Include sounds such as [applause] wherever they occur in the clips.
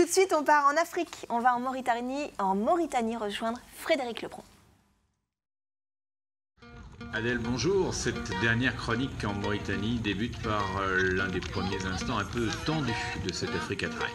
Tout de suite, on part en Afrique. On va en Mauritanie, en Mauritanie rejoindre Frédéric Lepron. Adèle, bonjour. Cette dernière chronique en Mauritanie débute par euh, l'un des premiers instants un peu tendus de cette Afrique à trail.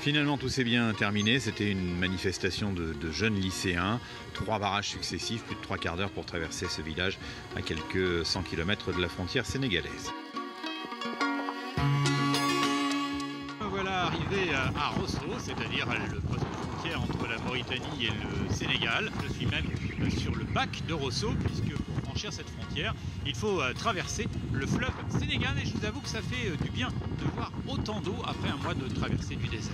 Finalement, tout s'est bien terminé. C'était une manifestation de, jeunes lycéens. Trois barrages successifs, plus de trois quarts d'heure pour traverser ce village à quelques 100 km de la frontière sénégalaise. Voilà arrivé à Rosso, c'est-à-dire le frontière entre la Mauritanie et le Sénégal. Je suis même sur le bac de Rosso, puisque cette frontière, il faut euh, traverser le fleuve Sénégal. Et je vous avoue que ça fait euh, du bien de voir autant d'eau après un mois de traversée du désert.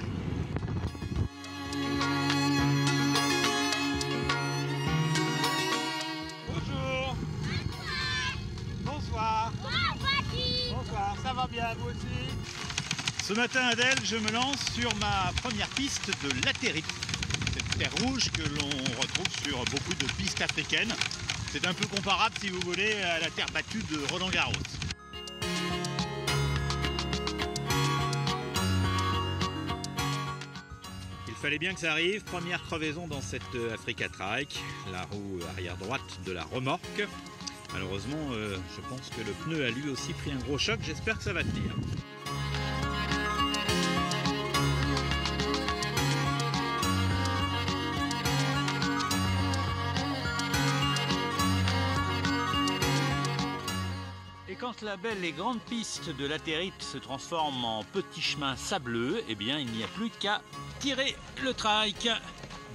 Bonjour. Bonsoir. Bonsoir, ça va bien vous aussi? Ce matin Adèle, je me lance sur ma première piste de latérite. Cette terre rouge que l'on retrouve sur beaucoup de pistes africaines. C'est un peu comparable, si vous voulez, à la terre battue de Roland Garros. Il fallait bien que ça arrive. Première crevaison dans cette Africa Trike, la roue arrière droite de la remorque. Malheureusement, euh, je pense que le pneu a lui aussi pris un gros choc. J'espère que ça va tenir. Quand la belle et grande piste de latérite se transforme en petit chemin sableux, eh bien il n'y a plus qu'à tirer le trike.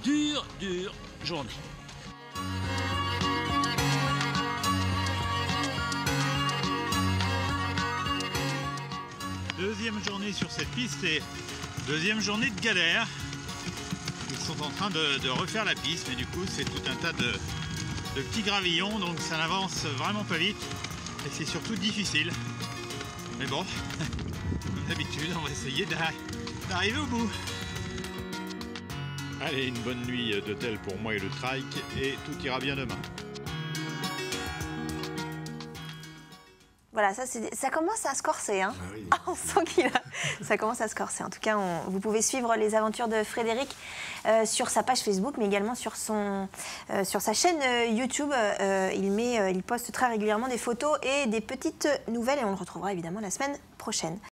Dure, dure journée. Deuxième journée sur cette piste et deuxième journée de galère. Ils sont en train de, refaire la piste, mais du coup c'est tout un tas de, de petits gravillons, donc ça n'avance vraiment pas vite et c'est surtout difficile. Mais bon, [laughs] comme d'habitude, on va essayer d'arriver au bout. Allez, une bonne nuit d'hôtel pour moi et le trike et tout ira bien demain. Voilà, ça, ça commence à se corser. Hein. Ah [laughs] on sent qu'il ça commence à se corser. En tout cas, vous pouvez suivre les aventures de Frédéric euh, sur sa page Facebook, mais également sur, son, euh, sur sa chaîne euh, YouTube. il, met, il poste très régulièrement des photos et des petites nouvelles et on le retrouvera évidemment la semaine prochaine.